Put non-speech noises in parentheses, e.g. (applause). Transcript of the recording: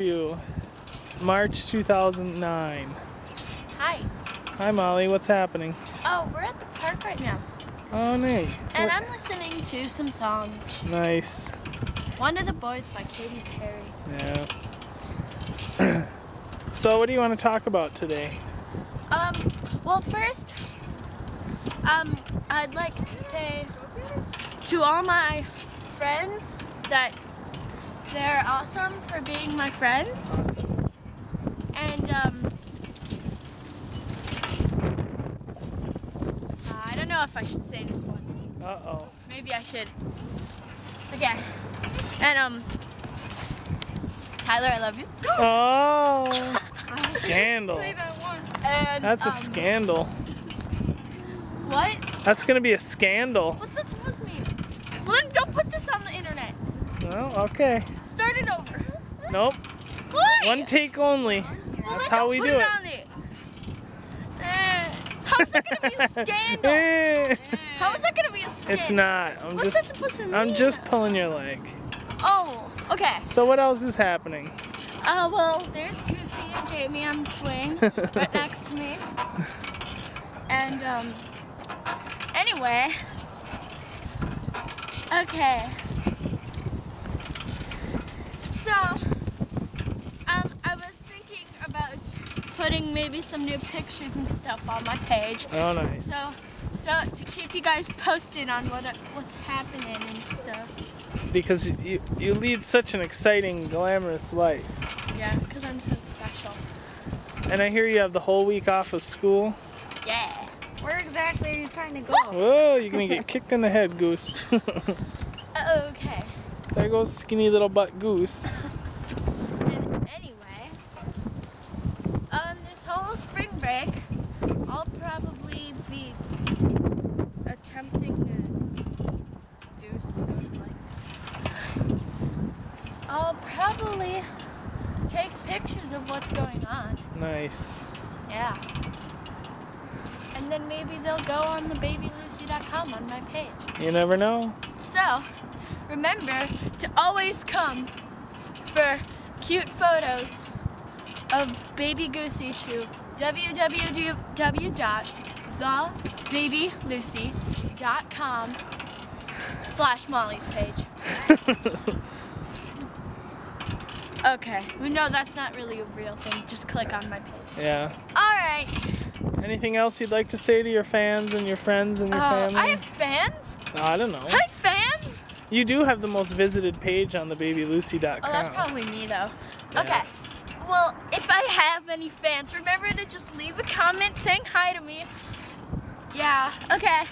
you. March 2009. Hi. Hi Molly, what's happening? Oh, we're at the park right now. Oh, neat. And What- I'm listening to some songs. Nice. One of the Boys by Katy Perry. Yeah. (clears throat) so, what do you want to talk about today? Um, well, first, um, I'd like to say to all my friends that they're awesome for being my friends. Awesome. And, um, uh, I don't know if I should say this one. Uh oh. Maybe I should. Okay. And um Tyler, I love you. (gasps) Oh, (laughs) scandal. And That's a um, scandal. What? That's gonna be a scandal. What's that supposed to mean? Well then don't put this on the internet. Well, okay. Start it over. Nope. Why? One take only. Well, That's how we do it. it. It. Eh, how's that gonna be a (laughs) scandal? (laughs) How is that gonna be a scandal? it's not. I'm What's that just. supposed to mean? I'm just pulling your leg. Oh, okay. So what else is happening? Uh, well, there's Goosey and Jamie on the swing (laughs) right next to me. And, um, anyway. Okay. So, um, I was thinking about putting maybe some new pictures and stuff on my page. Oh, nice. So, so to keep you guys posted on what what's happening and stuff. Because you you lead such an exciting, glamorous life. Yeah, because I'm so special. And I hear you have the whole week off of school. Yeah. Where exactly are you trying to go? Whoa, you're gonna get (laughs) kicked in the head, Goose. (laughs) Uh-oh, okay. there goes skinny little butt Goose. (laughs) And anyway, on this I'll probably be attempting to do stuff like. that. I'll probably take pictures of what's going on. Nice. Yeah. And then maybe they'll go on the babylucy.com on my page. You never know. So, remember to always come for cute photos of Baby Goosey to www.thebabylucy.com slash Molly's page. (laughs) Okay, we know that's not really a real thing. Just click on my page. Yeah. Alright. Anything else you'd like to say to your fans and your friends and your Oh, family? I have fans? No, I don't know. I have fans? You do have the most visited page on the babylucy.com. Oh, that's probably me though. Yeah. Okay. Well, if I have any fans, remember to just leave a comment saying hi to me. Yeah, okay.